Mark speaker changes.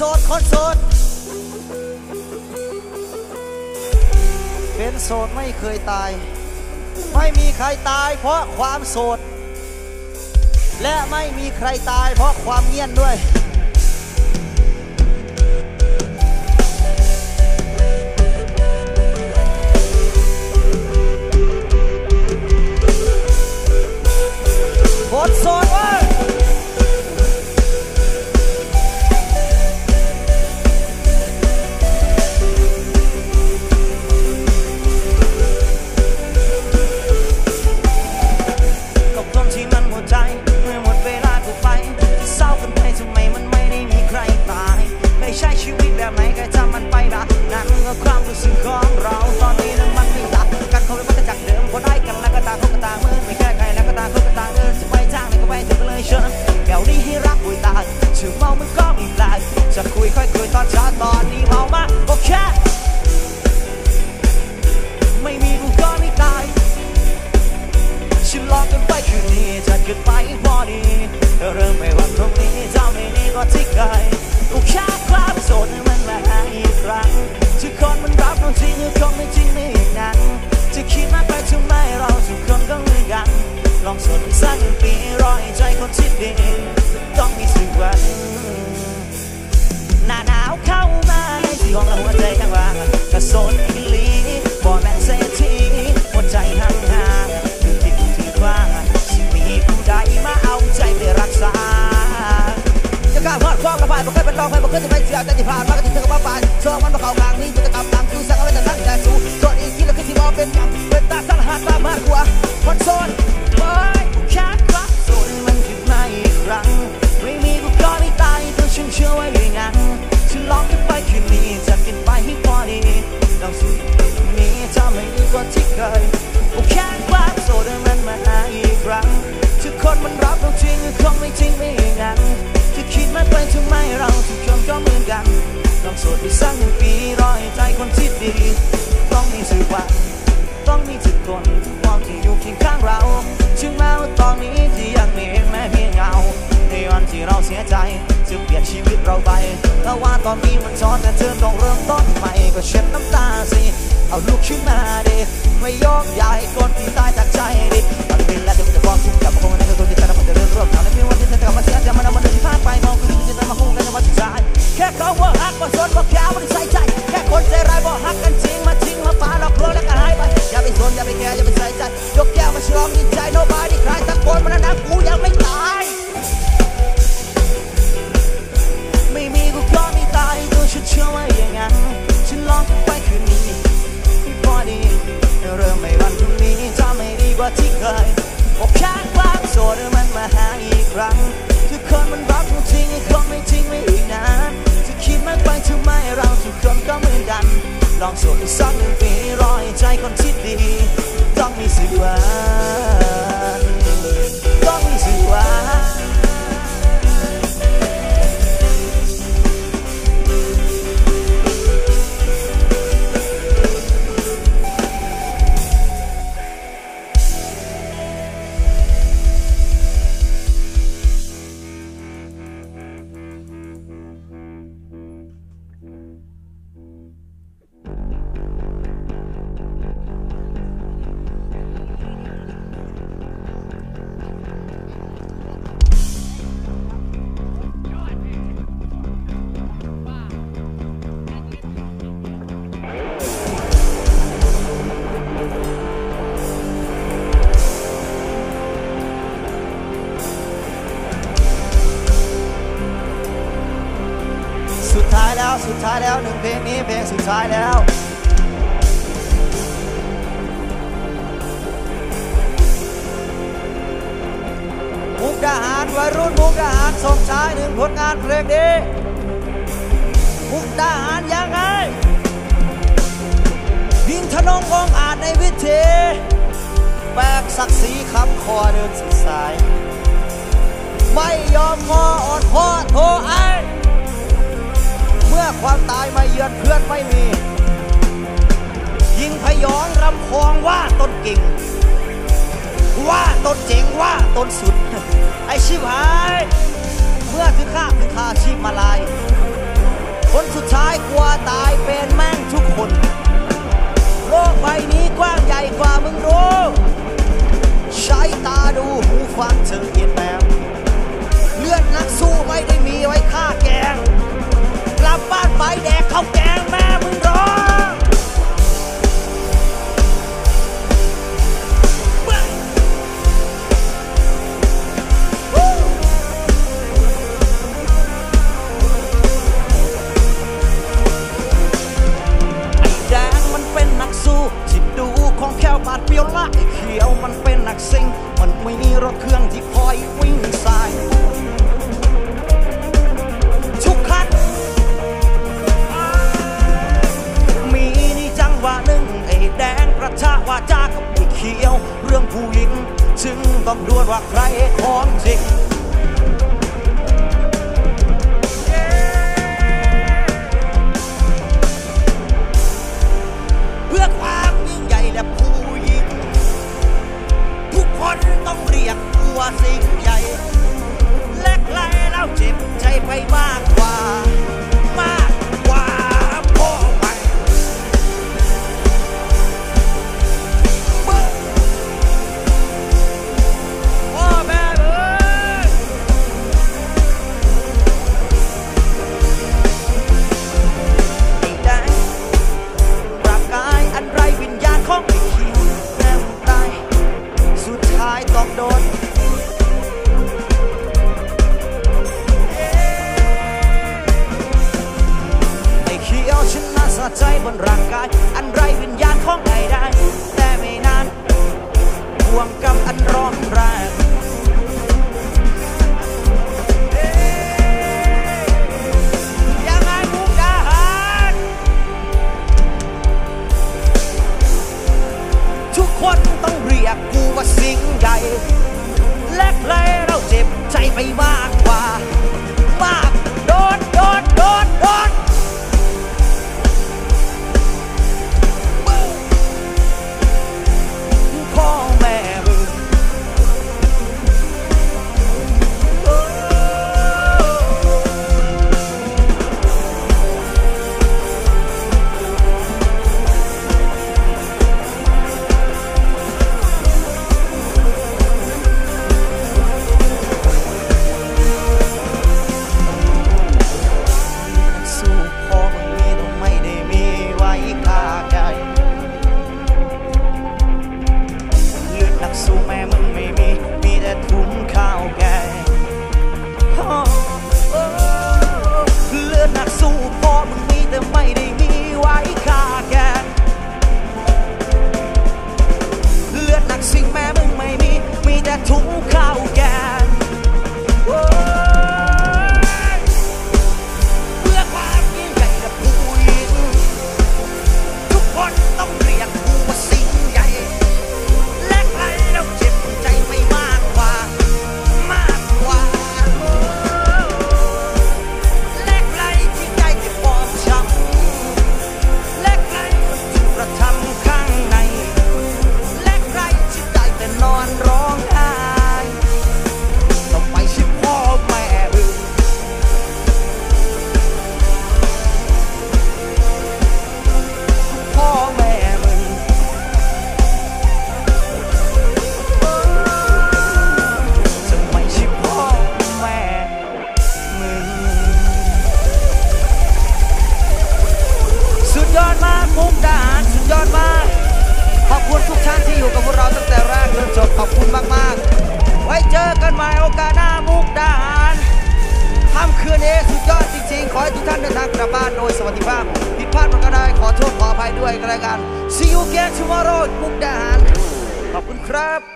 Speaker 1: โสดคนโสด เป็นโสดไม่เคยตาย ไม่มีใครตายเพราะความโสด และไม่มีใครตายเพราะความเงียนด้วยโคตรโสดเว้ย
Speaker 2: แบบไหนใครจำมันไปได้นั่นก็ความรู้สึกของเราตอนนี้นั้นมันไม่ต่างกันเขาไม่ว่าจากเดิมพอได้กันแล้วก็ตางคนก็ตางมือไม่แก้ไขแล้วก็ตางคนก็ตาเงินจะไปทางไหนก็ไปเถอะเลยเชิญแก้วนี้ให้รักคุยตายถึงเมามันก็ไม่แปลกจะคุยค่อยคุยตอนเช้าตอนนี้เมามาโอเคไม่มีกูก็ไม่ตายฉันลองกันไปคืนนี้จะเกิดไปพอดีเริ่มไม่วันพรุ่งนี้เจ้าไม่นี้ก็ที่เคยกูแค่ค เป็นรองใคร
Speaker 1: บ่เคยจะไปเชื่อแต่ที่ผ่านมาก็ถึงเธอก็มาปานช่วงมันมาเข้าทางนี้จะกลับตามคือสั่งเอาไว้แต่ตั้งแต่สู้ส่วนอีกทีแล้วคือที่มองเป็นยังเป็นตาสังหาตามหากว่าคนโซน
Speaker 2: เราไปแต่ว่าตอนนี้มันซ้อนแต่เธอต้องเริ่มต้นใหม่ก็เช็ดน้ำตาสิ เอาลูกขึ้นมาดิไม่ยอมย้ายคนที่ ลองโสดอีกสักหนึ่งปีรอให้ใจคนที่ดี ต้องมีสิว่า
Speaker 1: ท้ายแล้วหนึ่งเพลงนี้เพลงสุดท้ายแล้วมุกดาหารวัยรุ่นมุกดาหารส่งท้ายหนึ่งผลงานเพลงนี้มุกดาหารยังไงยิงทนงองอาจในวิธีแบกศักดิ์ศรีคำคอเดินสุดสาย ไม่ยอมงออ่อนพ่อโท ยือนเพื่อนไม่มี ยิงพยองรำพองว่าตนเก่ง ว่าตนเจ๋งว่าตนสุด ไอชิบหาย เมื่อถึงข้าถึงคาชีพมาลาย คนสุดท้ายกลัว วงกับอันร้อนแรงคนต้องเรียกกูว่าสิ่งใหญ่ แลกแลเราเจ็บใจไปบ้า ทุกท่านที่อยู่กับพวกเราตั้งแต่แรกจนจบขอบคุณมาก ๆ ไว้เจอกันใหม่โอกาสหน้ามุกดาหารทำคืนนี้สุดยอดจริง ๆ ขอให้ทุกท่านเดินทางกลับบ้านโดยสวัสดิภาพผิดพลาดมันก็ได้ขอโทษขออภัยด้วยกันแล้วกัน See you again tomorrow มุกดาหาร ขอบคุณครับ